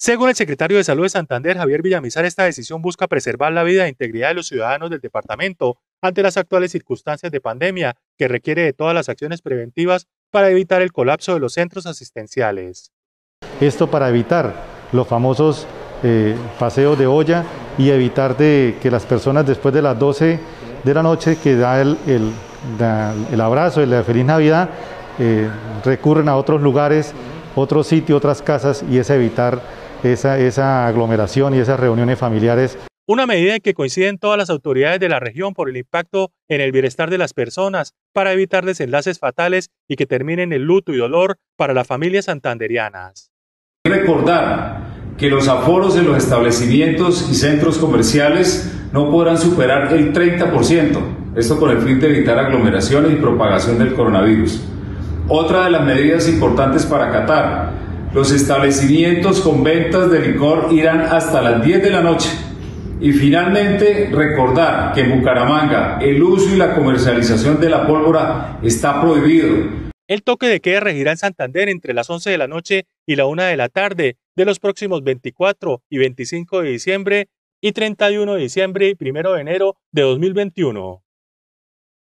Según el secretario de Salud de Santander, Javier Villamizar, esta decisión busca preservar la vida e integridad de los ciudadanos del departamento ante las actuales circunstancias de pandemia, que requiere de todas las acciones preventivas para evitar el colapso de los centros asistenciales. Esto para evitar los famosos eh, paseos de olla y evitar de que las personas después de las 12 de la noche que da el, el, abrazo, la feliz Navidad, eh, recurren a otros lugares, otros sitios, otras casas y es evitar esa, esa aglomeración y esas reuniones familiares. Una medida en que coinciden todas las autoridades de la región por el impacto en el bienestar de las personas para evitar desenlaces fatales y que terminen el luto y dolor para las familias santanderianas. Recordar que los aforos en los establecimientos y centros comerciales no podrán superar el 30%, esto con el fin de evitar aglomeraciones y propagación del coronavirus. Otra de las medidas importantes para Qatar, los establecimientos con ventas de licor irán hasta las 10 de la noche. Y finalmente, recordar que en Bucaramanga el uso y la comercialización de la pólvora está prohibido. El toque de queda regirá en Santander entre las 11 de la noche y la 1 de la tarde de los próximos 24 y 25 de diciembre y 31 de diciembre y 1 de enero de 2021.